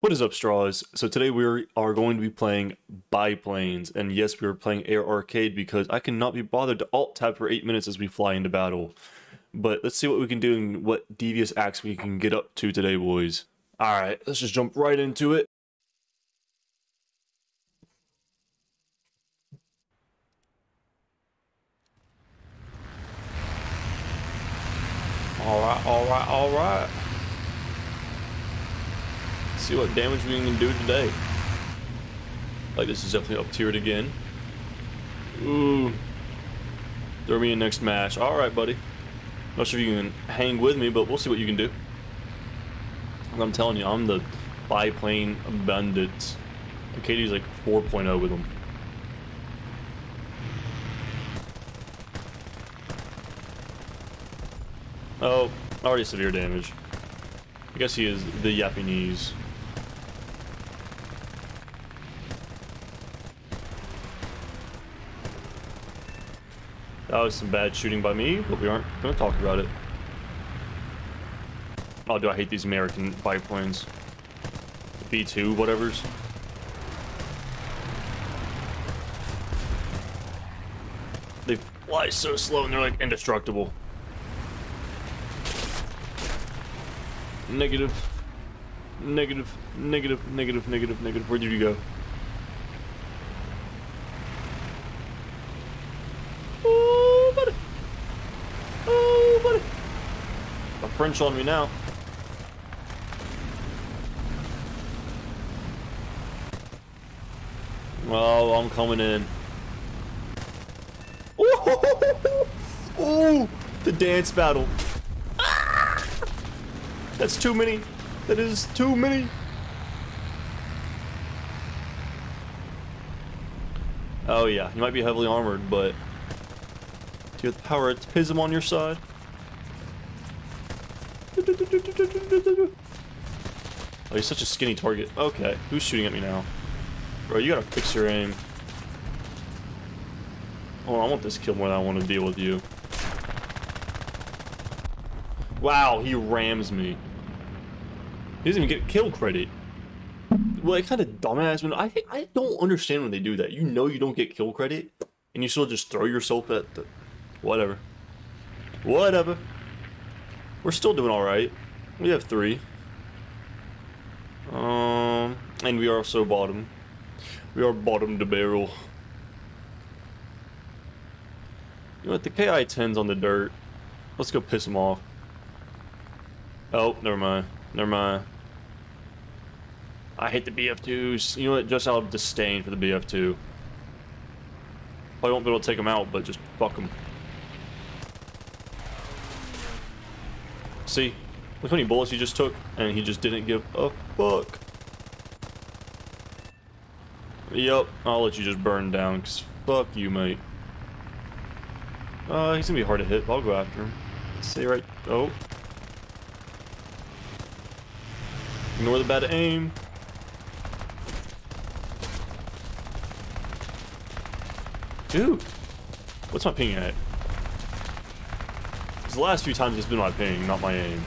What is up, Straws? So today we are going to be playing Biplanes, and yes, we are playing Air Arcade because I cannot be bothered to alt-tab for 8 minutes as we fly into battle. But let's see what we can do and what devious acts we can get up to today, boys. Alright, let's just jump right into it. Alright, alright, alright see what damage we can do today. Like this is definitely up tiered again. Ooh. Throw me in next match. Alright, buddy. Not sure if you can hang with me, but we'll see what you can do. I'm telling you, I'm the biplane bandit. Katie's like 4.0 with them. Oh, already severe damage. I guess he is the Japanese. That was some bad shooting by me, but we aren't going to talk about it. Oh, do I hate these American biplanes. B-2, whatevers. They fly so slow and they're like indestructible. Negative. Negative. Negative. Negative. Negative. Negative. Where did you go? French on me now. Oh, I'm coming in. Oh, the dance battle. That's too many. That is too many. Oh yeah, you might be heavily armored, but do you have the power to Pism on your side? Oh, he's such a skinny target. Okay, who's shooting at me now? Bro, you gotta fix your aim. Oh, I want this kill more than I want to deal with you. Wow, he rams me. He doesn't even get kill credit. Well, it kind of dumbass, but I think I don't understand when they do that. You know you don't get kill credit, and you still just throw yourself at the... Whatever. Whatever. We're still doing alright. We have three. Um, and we are so bottom. We are bottom to barrel. You know what? The KI-10's on the dirt. Let's go piss him off. Oh, never mind. Never mind. I hate the BF2s. You know what? Just out of disdain for the BF2. I won't be able to take them out, but just fuck them. See? Look how many bullets he just took, and he just didn't give a fuck. Yup, I'll let you just burn down, because fuck you, mate. Uh, he's gonna be hard to hit, but I'll go after him. See right... Oh. Ignore the bad aim. Dude! What's my ping at? The last few times it's been my ping, not my aim.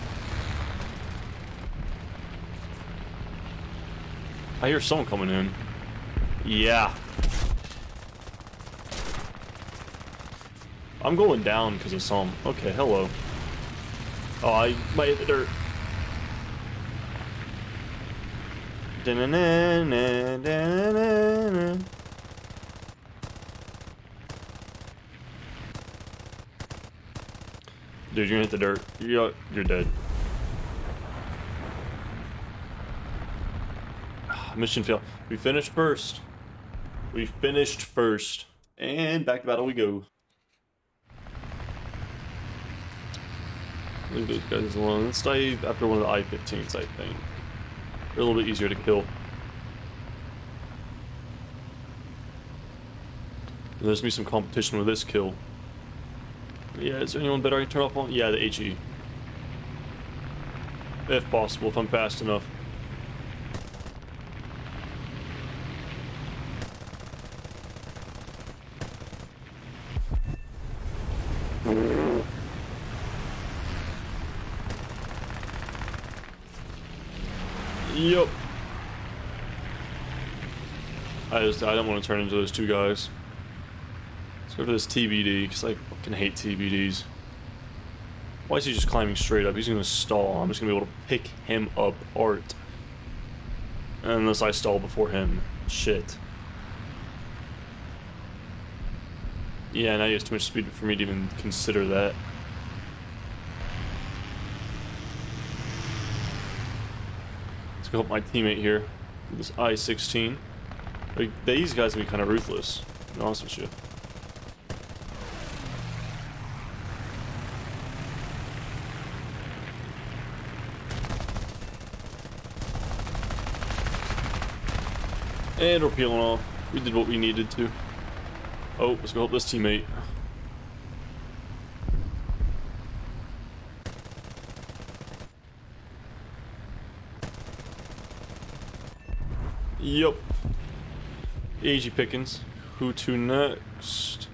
I hear someone coming in. Yeah. I'm going down because of some. Okay, hello. Oh, I might hit the dirt. Da -na -na -na, da -na -na. Dude, you're gonna hit the dirt. You're, you're dead. Mission fail. We finished first. We finished first. And back to battle we go. Leave those guys alone. Let's dive after one of the I-15s, I think. They're a little bit easier to kill. There's gonna be some competition with this kill. Yeah, is there anyone better I can turn off on? Yeah, the HE. If possible, if I'm fast enough. Yup. I just I don't want to turn into those two guys. Let's go for this TBD because I fucking hate TBDs. Why is he just climbing straight up? He's gonna stall. I'm just gonna be able to pick him up art. Unless I stall before him. Shit. Yeah, now he has too much speed for me to even consider that. Let's go help my teammate here. This I-16. Like, these guys can be kind of ruthless, to be honest with you. And we're peeling off. We did what we needed to. Oh, let's go help this teammate. Yup. Easy Pickens. Who to next?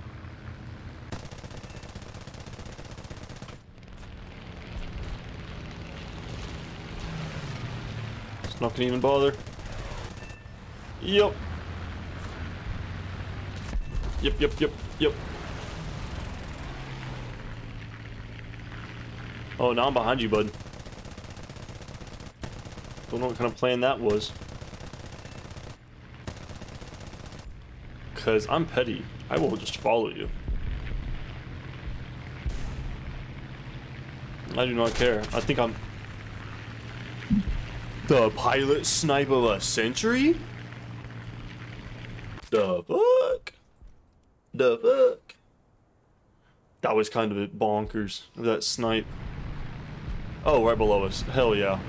It's not gonna even bother. Yup. Yep, yep, yep, yep. Oh, now I'm behind you, bud. Don't know what kind of plan that was. Because I'm petty. I will just follow you. I do not care. I think I'm... The pilot snipe of a century? The fuck? The fuck? That was kind of a bonkers. That snipe. Oh, right below us. Hell yeah.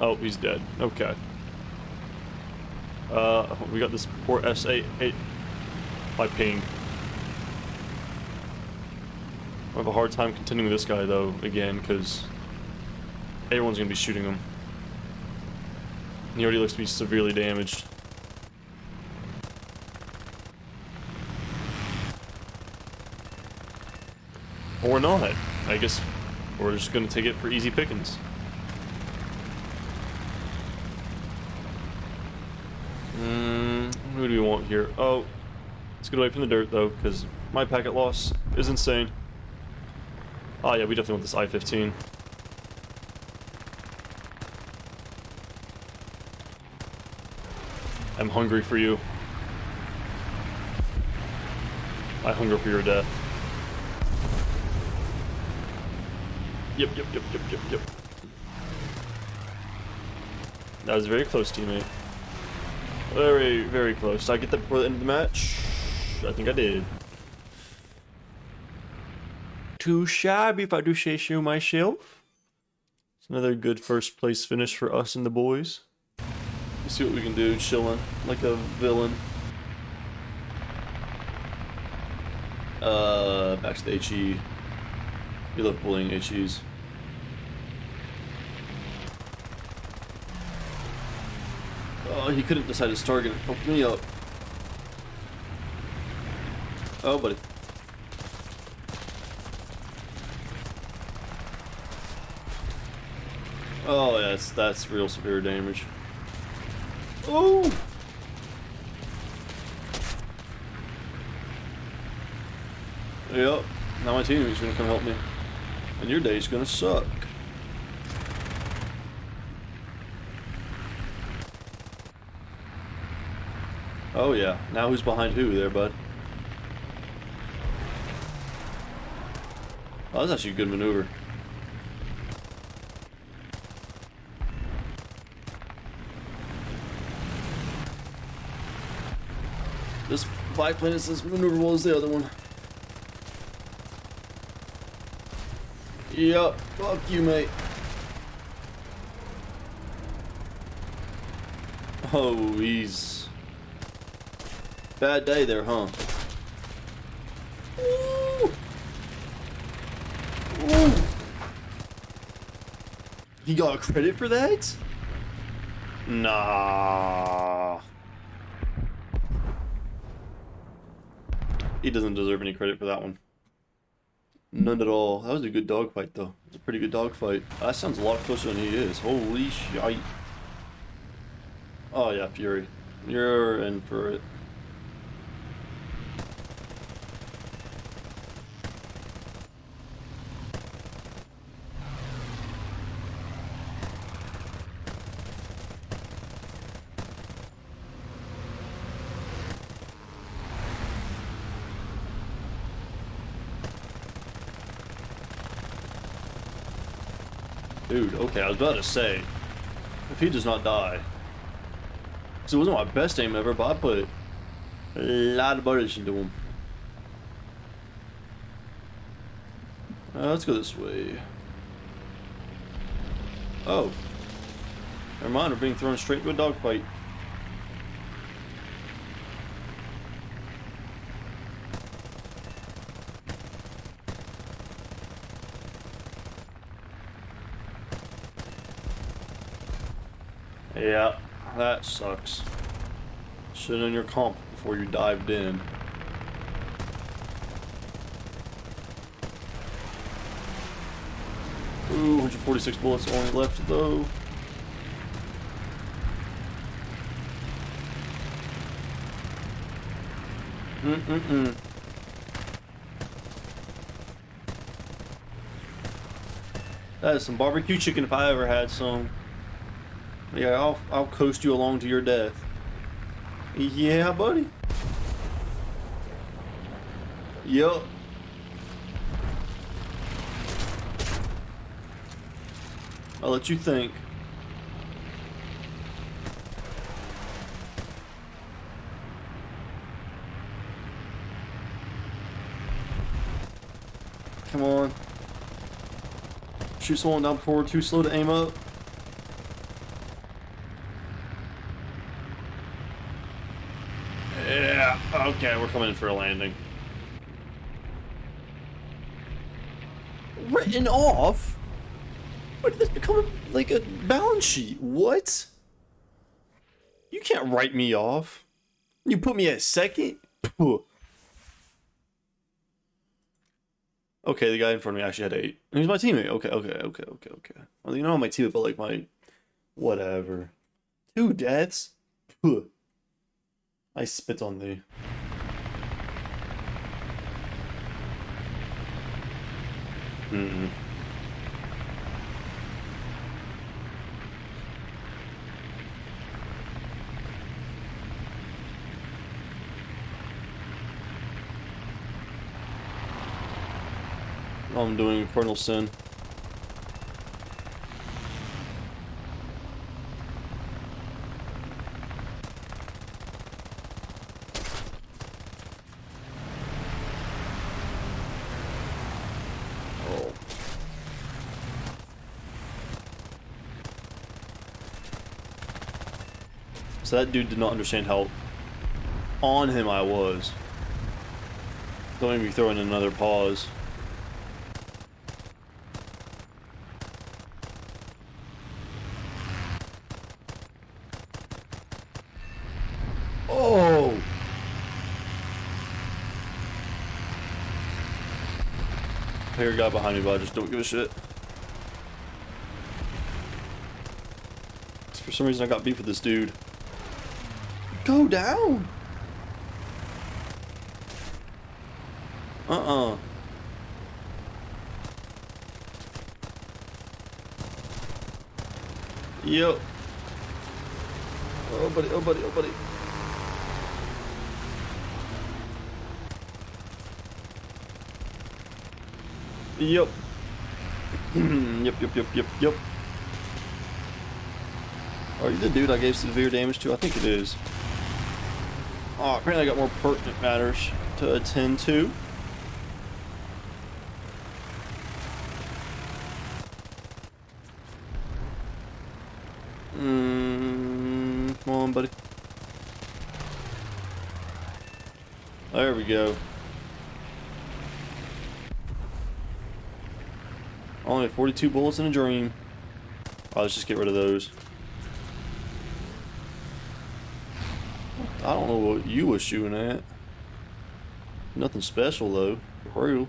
Oh, he's dead. Okay. Uh, we got this poor S8. Eight. My ping. I have a hard time continuing this guy though, again, because everyone's gonna be shooting him. He already looks to be severely damaged. Or not. I guess we're just gonna take it for easy pickings. Hmm, who do we want here? Oh, let's get away from the dirt though, because my packet loss is insane. Oh yeah, we definitely want this I-15. I'm hungry for you. I hunger for your death. Yep, yep, yep, yep, yep, yep. That was very close, teammate. Very, very close. Did I get that before the end of the match? I think I did. Too shabby if I do say so myself. It's another good first place finish for us and the boys. Let's see what we can do, chilling like a villain. Uh, back to the HE. We love bullying HEs. Oh, he couldn't decide his target. It fucked me up. Oh, buddy. Oh, that's, that's real severe damage. Oh! Yep. Now my teammate's gonna come help me. And your day's gonna suck. Oh yeah. Now who's behind who there, bud? Oh, that's actually a good maneuver. This biplane is as maneuverable as the other one. Yup, fuck you, mate. Oh, he's... Bad day there, huh? Ooh. Ooh. He got credit for that? Nah. He doesn't deserve any credit for that one. None at all. That was a good dogfight, though. It was a pretty good dogfight. That sounds a lot closer than he is. Holy shite. Oh, yeah, Fury. You're in for it. Dude, okay, I was about to say, if he does not die, because it wasn't my best aim ever, but I put a lot of butters into him. Uh, let's go this way. Oh. Never mind, we're being thrown straight to a dogfight. Yeah, that sucks. Should have your comp before you dived in. Ooh, 146 bullets only left though. Mm-mm-mm. That is some barbecue chicken if I ever had some. Yeah, I'll, I'll coast you along to your death. Yeah, buddy. Yup. I'll let you think. Come on. Shoot someone down before we're too slow to aim up. Yeah, okay, we're coming in for a landing. Written off? When did this become like a balance sheet? What? You can't write me off. You put me at second? Okay, the guy in front of me actually had eight. He's my teammate. Okay, okay, okay, okay, okay. Well, you know, my teammate, but like my whatever. Two deaths? I spit on thee. Mm-mm. I'm doing Cardinal Sin. So that dude did not understand how on him I was. Don't even me throw in another pause. Oh! Here, guy behind me, but I just don't give a shit. For some reason, I got beef with this dude. Go down! Uh-uh. Yep. Oh, buddy, oh, buddy, oh, buddy. Yep. yep, yep, yep, yep, yep. Are you the dude I gave severe damage to? I think it is. Oh, apparently I got more pertinent matters to attend to. Mm, come on, buddy. There we go. Only 42 bullets in a dream. Let's just get rid of those. I don't know what you was shooting at. Nothing special though, for real.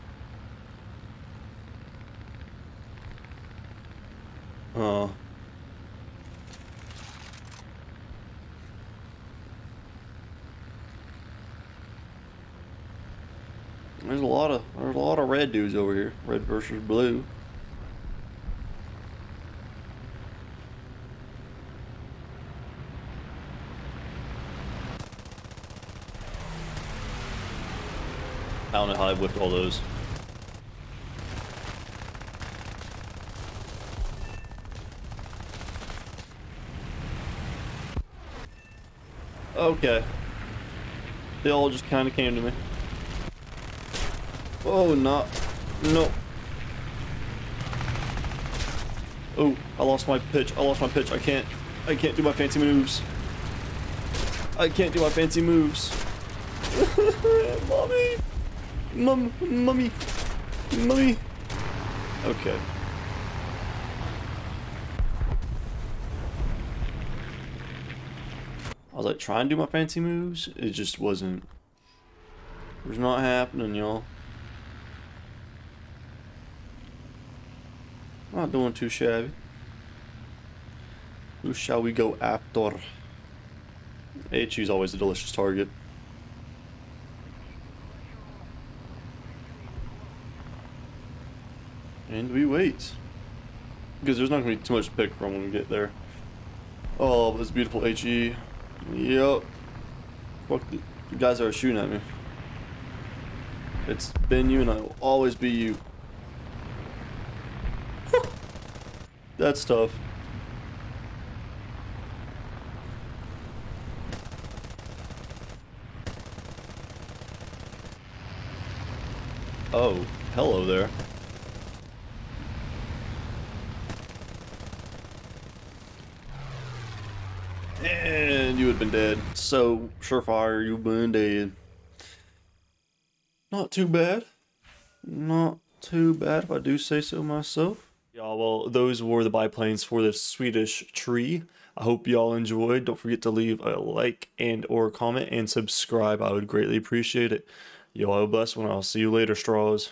Uh. There's a lot of there's a lot of red dudes over here. Red versus blue. I don't know how I whipped all those. Okay. They all just kind of came to me. Oh, not. No. Oh, I lost my pitch. I lost my pitch. I can't. I can't do my fancy moves. I can't do my fancy moves. Mommy! Mum, mummy, mummy. Okay. I was like trying to do my fancy moves. It just wasn't. It was not happening, y'all. Not doing too shabby. Who shall we go after? HU's always a delicious target. And we wait. Because there's not going to be too much to pick from when we get there. Oh, this beautiful HE. Yep. Fuck the, guys are shooting at me. It's been you and I will always be you. That's tough. Oh, hello there. And you would have been dead. So, surefire, you've been dead. Not too bad. Not too bad if I do say so myself. Yeah, well, those were the biplanes for the Swedish tree. I hope y'all enjoyed. Don't forget to leave a like and or comment and subscribe. I would greatly appreciate it. Y'all have a blessed one. I'll see you later, straws.